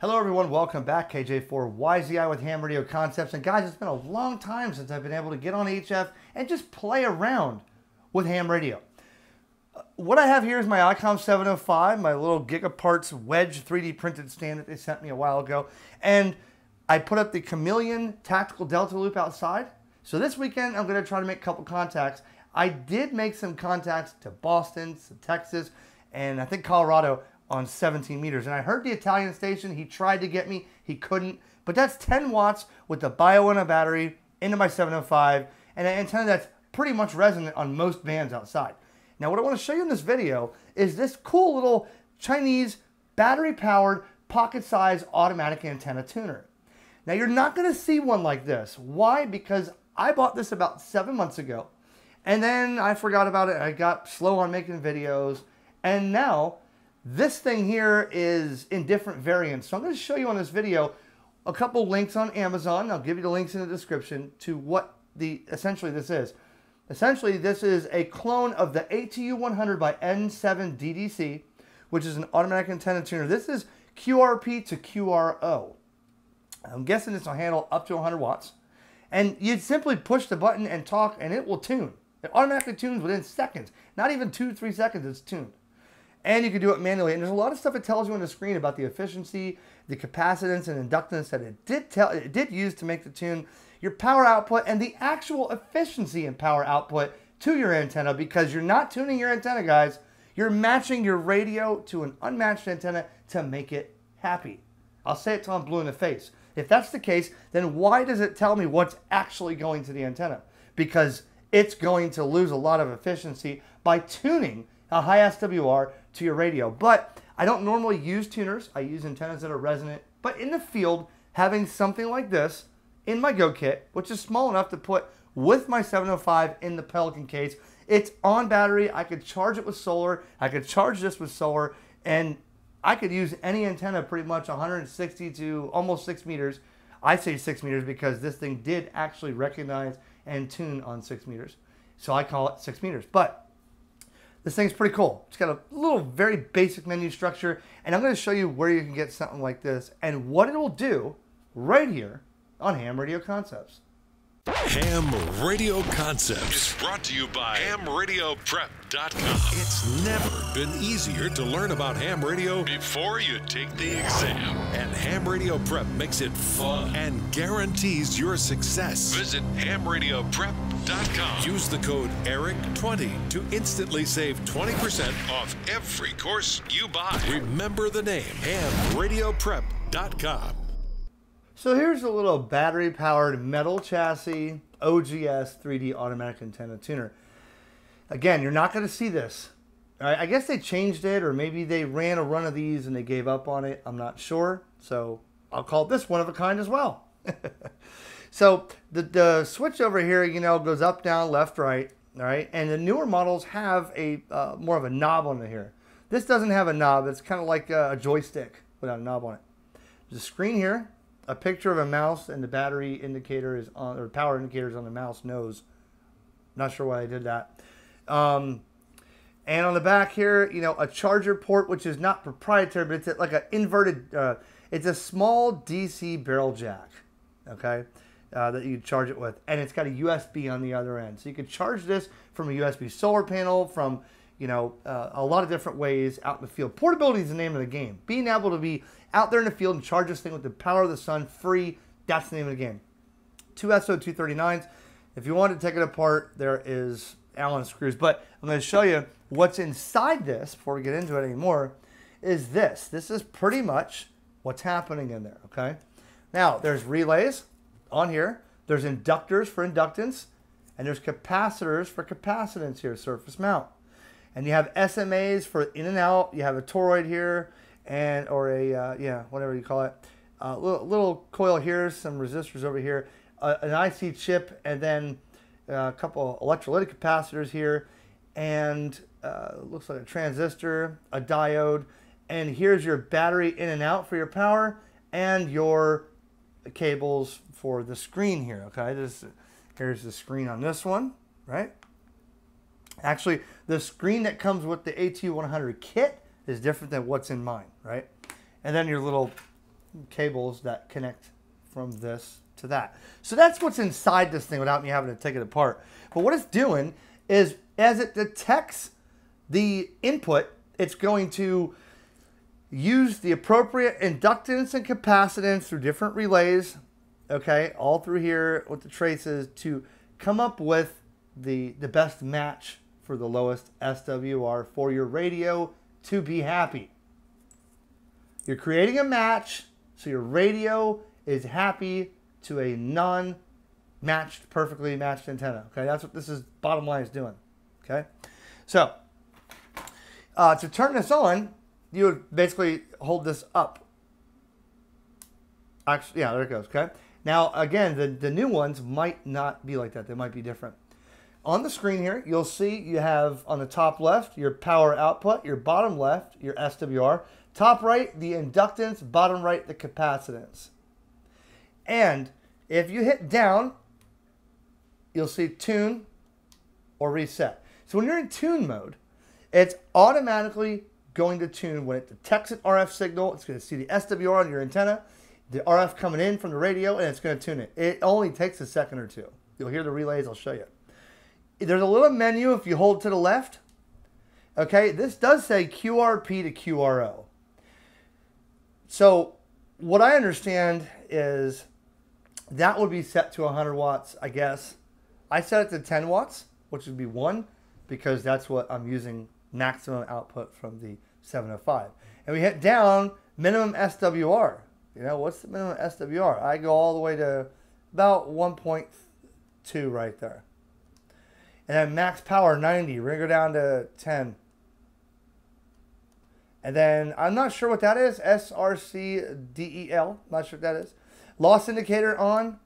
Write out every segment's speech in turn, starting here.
Hello everyone, welcome back. KJ4YZI with Ham Radio Concepts. And guys, it's been a long time since I've been able to get on HF and just play around with ham radio. Uh, what I have here is my ICOM 705, my little Gigaparts wedge 3D printed stand that they sent me a while ago. And I put up the Chameleon Tactical Delta Loop outside. So this weekend, I'm gonna try to make a couple contacts. I did make some contacts to Boston, to Texas, and I think Colorado on 17 meters. And I heard the Italian station, he tried to get me, he couldn't. But that's 10 watts with the Bioenno battery into my 705 and an antenna that's pretty much resonant on most bands outside. Now what I want to show you in this video is this cool little Chinese battery powered pocket size automatic antenna tuner. Now you're not going to see one like this. Why? Because I bought this about seven months ago and then I forgot about it. I got slow on making videos and now this thing here is in different variants. So I'm going to show you on this video a couple links on Amazon. I'll give you the links in the description to what the essentially this is. Essentially, this is a clone of the ATU100 by N7 DDC, which is an automatic antenna tuner. This is QRP to QRO. I'm guessing this will handle up to 100 watts. And you'd simply push the button and talk, and it will tune. It automatically tunes within seconds. Not even two, three seconds, it's tuned and you can do it manually. And there's a lot of stuff it tells you on the screen about the efficiency, the capacitance and inductance that it did tell it did use to make the tune, your power output, and the actual efficiency and power output to your antenna because you're not tuning your antenna, guys. You're matching your radio to an unmatched antenna to make it happy. I'll say it till I'm blue in the face. If that's the case, then why does it tell me what's actually going to the antenna? Because it's going to lose a lot of efficiency by tuning a high SWR to your radio. But I don't normally use tuners. I use antennas that are resonant. But in the field, having something like this in my Go kit, which is small enough to put with my 705 in the Pelican case, it's on battery. I could charge it with solar. I could charge this with solar. And I could use any antenna pretty much 160 to almost 6 meters. I say 6 meters because this thing did actually recognize and tune on 6 meters. So I call it 6 meters. But this thing's pretty cool. It's got a little very basic menu structure, and I'm going to show you where you can get something like this and what it will do right here on Ham Radio Concepts. Ham Radio Concepts is brought to you by HamRadioPrep.com. It's never been easier to learn about ham radio before you take the exam. And Ham Radio Prep makes it fun and guarantees your success. Visit HamRadioPrep.com. Use the code ERIC20 to instantly save 20% off every course you buy. Remember the name HamRadioPrep.com. So here's a little battery powered metal chassis OGS 3D automatic antenna tuner. Again, you're not going to see this. I guess they changed it or maybe they ran a run of these and they gave up on it. I'm not sure. So I'll call this one of a kind as well. so the, the switch over here, you know, goes up, down, left, right. All right. And the newer models have a uh, more of a knob on here. This doesn't have a knob. It's kind of like a joystick without a knob on it. There's a screen here a picture of a mouse and the battery indicator is on, or power indicator is on the mouse nose. Not sure why I did that. Um, and on the back here, you know, a charger port, which is not proprietary, but it's like an inverted, uh, it's a small DC barrel jack, okay, uh, that you charge it with. And it's got a USB on the other end. So you can charge this from a USB solar panel, from, you know, uh, a lot of different ways out in the field. Portability is the name of the game. Being able to be out there in the field and charge this thing with the power of the sun free. That's the name of the game. Two SO239s. If you want to take it apart, there is Allen screws. But I'm going to show you what's inside this before we get into it anymore is this. This is pretty much what's happening in there, okay? Now, there's relays on here. There's inductors for inductance. And there's capacitors for capacitance here, surface mount. And you have SMAs for in and out. You have a toroid here and or a uh, yeah whatever you call it. Uh, little, little coil here some resistors over here uh, an IC chip and then uh, a couple electrolytic capacitors here and uh, looks like a transistor a diode and here's your battery in and out for your power and your cables for the screen here okay? This here's the screen on this one right actually the screen that comes with the ATU100 kit is different than what's in mine, right? And then your little cables that connect from this to that. So that's what's inside this thing without me having to take it apart. But what it's doing is as it detects the input, it's going to use the appropriate inductance and capacitance through different relays, okay, all through here with the traces to come up with the, the best match for the lowest SWR for your radio to be happy. You're creating a match so your radio is happy to a non-matched, perfectly matched antenna. Okay, that's what this is. Bottom line is doing. Okay, so uh, to turn this on, you would basically hold this up. Actually, yeah, there it goes. Okay. Now again, the the new ones might not be like that. They might be different. On the screen here, you'll see you have on the top left your power output, your bottom left your SWR, top right the inductance, bottom right the capacitance. And if you hit down, you'll see tune or reset. So when you're in tune mode, it's automatically going to tune when it detects an RF signal. It's going to see the SWR on your antenna, the RF coming in from the radio, and it's going to tune it. It only takes a second or two. You'll hear the relays. I'll show you. There's a little menu if you hold to the left. Okay, this does say QRP to QRO. So what I understand is that would be set to 100 watts, I guess. I set it to 10 watts, which would be one, because that's what I'm using maximum output from the 705. And we hit down minimum SWR. You know, what's the minimum SWR? I go all the way to about 1.2 right there. And then max power 90. We're going to go down to 10. And then I'm not sure what that is. SRCDEL. Not sure what that is. Loss indicator on.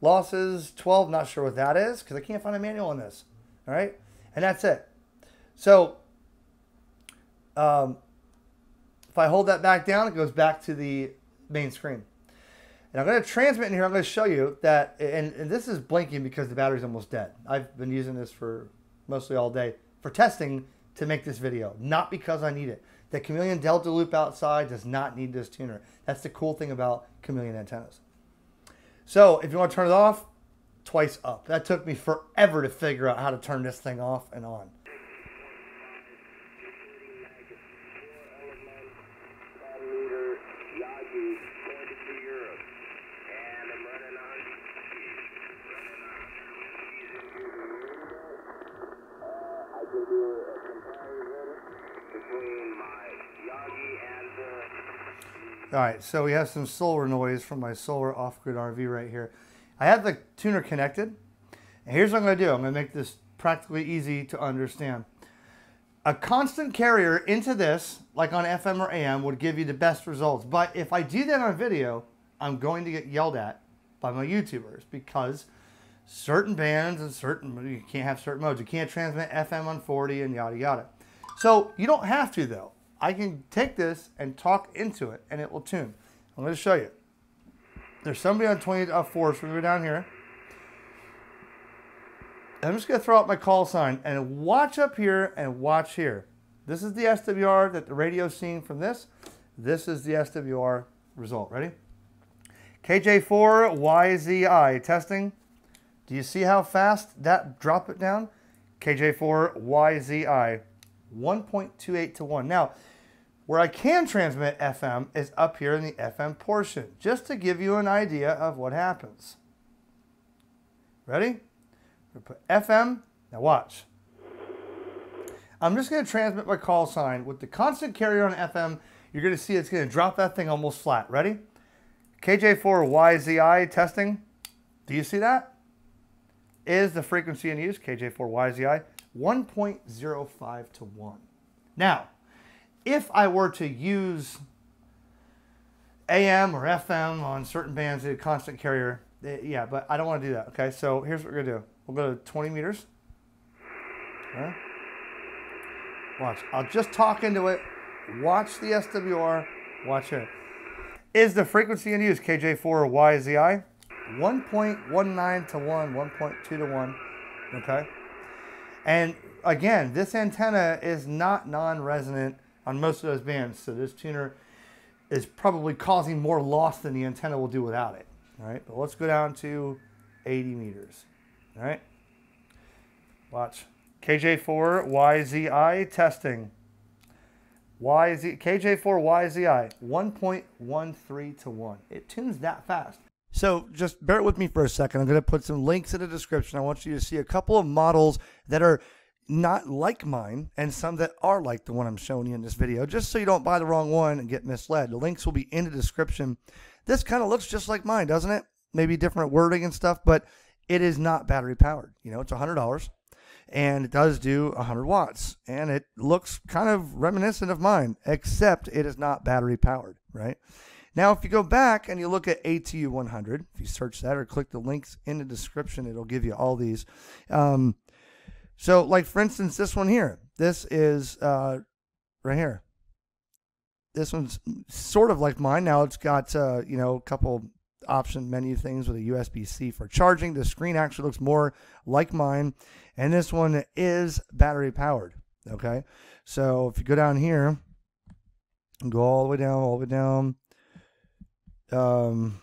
Losses 12. Not sure what that is because I can't find a manual on this. All right. And that's it. So um, if I hold that back down, it goes back to the main screen. And I'm going to transmit in here. I'm going to show you that, and, and this is blinking because the battery's almost dead. I've been using this for mostly all day for testing to make this video, not because I need it. The Chameleon Delta Loop outside does not need this tuner. That's the cool thing about Chameleon antennas. So if you want to turn it off, twice up. That took me forever to figure out how to turn this thing off and on. All right, so we have some solar noise from my solar off-grid RV right here. I have the tuner connected. And here's what I'm to do. I'm to make this practically easy to understand. A constant carrier into this, like on FM or AM, would give you the best results. But if I do that on video, I'm going to get yelled at by my YouTubers because certain bands and certain, you can't have certain modes. You can't transmit FM on 40 and yada yada. So you don't have to though. I can take this and talk into it and it will tune. I'm going to show you. There's somebody on 24, uh, so we're go down here. I'm just going to throw out my call sign and watch up here and watch here. This is the SWR that the radio's seeing from this. This is the SWR result. Ready? KJ4YZI testing. Do you see how fast that drop it down? KJ4YZI 1.28 to 1. Now, where I can transmit FM is up here in the FM portion, just to give you an idea of what happens. Ready? We put FM. Now watch. I'm just going to transmit my call sign with the constant carrier on FM. You're going to see it's going to drop that thing almost flat. Ready? KJ4YZI testing. Do you see that? Is the frequency in use, KJ4YZI, 1.05 to 1. Now, if I were to use AM or FM on certain bands, a constant carrier, eh, yeah, but I don't want to do that. Okay, so here's what we're gonna do. We'll go to 20 meters. Okay. Watch. I'll just talk into it. Watch the SWR. Watch it. Is the frequency in use KJ4 or YZI? 1.19 to 1, 1.2 to 1. Okay. And again, this antenna is not non resonant on most of those bands. So this tuner is probably causing more loss than the antenna will do without it. All right, but let's go down to 80 meters. All right, watch. KJ4 YZI testing. YZ, KJ4 YZI 1.13 to 1. It tunes that fast. So just bear with me for a second. I'm going to put some links in the description. I want you to see a couple of models that are not like mine and some that are like the one I'm showing you in this video, just so you don't buy the wrong one and get misled. The links will be in the description. This kind of looks just like mine, doesn't it? Maybe different wording and stuff, but it is not battery powered. You know, it's $100 and it does do 100 watts and it looks kind of reminiscent of mine, except it is not battery powered, right? Now, if you go back and you look at ATU 100, if you search that or click the links in the description, it'll give you all these. Um, so, like for instance, this one here. This is uh, right here. This one's sort of like mine. Now it's got uh, you know a couple option menu things with a USB-C for charging. The screen actually looks more like mine, and this one is battery powered. Okay, so if you go down here, go all the way down, all the way down. Um,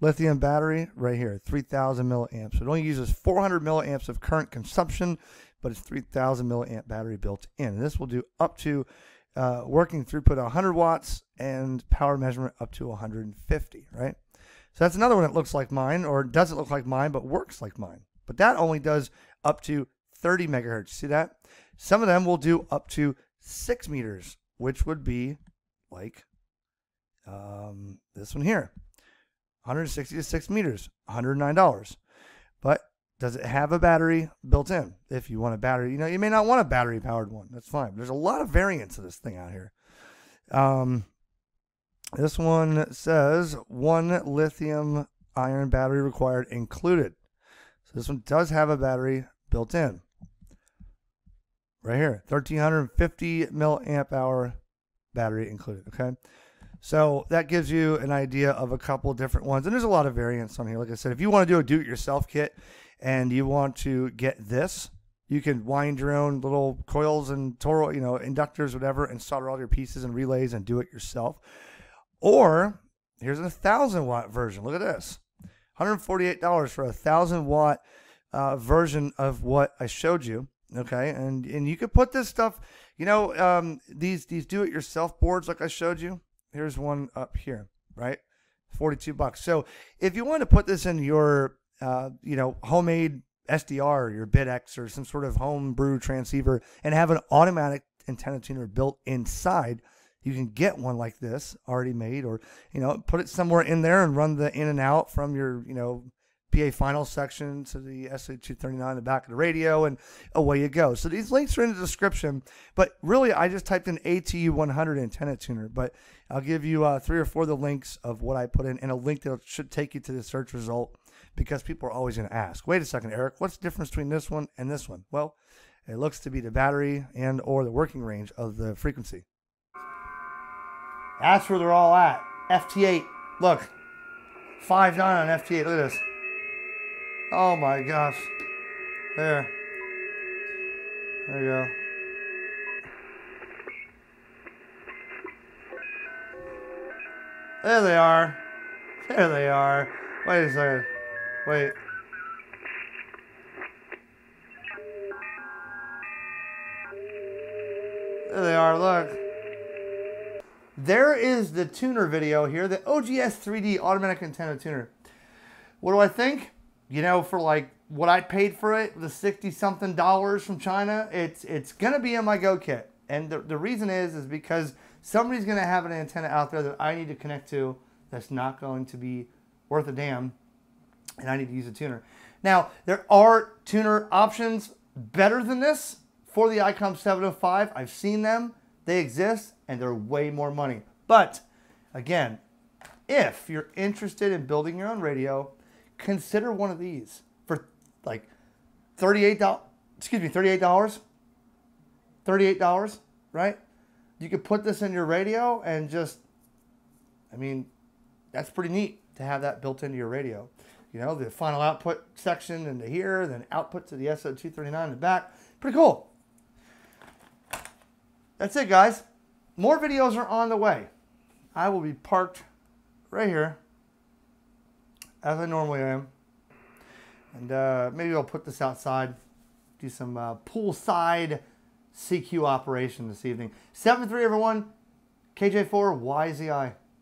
lithium battery right here, 3000 milliamps. It only uses 400 milliamps of current consumption, but it's 3000 milliamp battery built in. And this will do up to uh, working throughput 100 watts and power measurement up to 150, right? So that's another one that looks like mine or doesn't look like mine, but works like mine. But that only does up to 30 megahertz. See that? Some of them will do up to six meters, which would be like um, this one here. 160 to 6 meters, $109. But does it have a battery built in? If you want a battery, you know, you may not want a battery powered one. That's fine. There's a lot of variants of this thing out here. Um, this one says one lithium iron battery required included. So this one does have a battery built in. Right here, 1350 milliamp hour battery included. Okay. So that gives you an idea of a couple different ones. And there's a lot of variants on here. Like I said, if you want to do a do it yourself kit and you want to get this, you can wind your own little coils and toro, you know, inductors, whatever, and solder all your pieces and relays and do it yourself. Or here's a thousand watt version. Look at this $148 for a thousand watt uh, version of what I showed you. Okay. And, and you could put this stuff, you know, um, these, these do it yourself boards like I showed you Here's one up here, right? 42 bucks. So if you want to put this in your, uh, you know, homemade SDR your BitX or some sort of homebrew transceiver and have an automatic antenna tuner built inside, you can get one like this already made or, you know, put it somewhere in there and run the in and out from your, you know, PA final section to the SO239 in the back of the radio, and away you go. So these links are in the description. But really, I just typed in ATU 100 antenna tuner. But I'll give you uh, three or four of the links of what I put in, and a link that should take you to the search result because people are always going to ask, wait a second, Eric, what's the difference between this one and this one? Well, it looks to be the battery and or the working range of the frequency. That's where they're all at. FT8. Look. 5.9 on FT8. Look at this. Oh my gosh. There. There you go. There they are. There they are. Wait a second. Wait. There they are, look. There is the tuner video here, the OGS 3D automatic antenna tuner. What do I think? You know, for like what I paid for it, the 60 something dollars from China, it's it's gonna be in my Go kit. And the, the reason is is because somebody's gonna have an antenna out there that I need to connect to that's not going to be worth a damn and I need to use a tuner. Now, there are tuner options better than this for the ICOM 705. I've seen them, they exist, and they're way more money. But again, if you're interested in building your own radio, consider one of these for like $38, excuse me, $38, $38, right? You could put this in your radio and just, I mean, that's pretty neat to have that built into your radio. You know, the final output section into here, then output to the SO239 in the back. Pretty cool. That's it, guys. More videos are on the way. I will be parked right here as I normally am. And uh, maybe I'll put this outside, do some uh, poolside CQ operation this evening. 7-3 everyone, KJ4, YZI.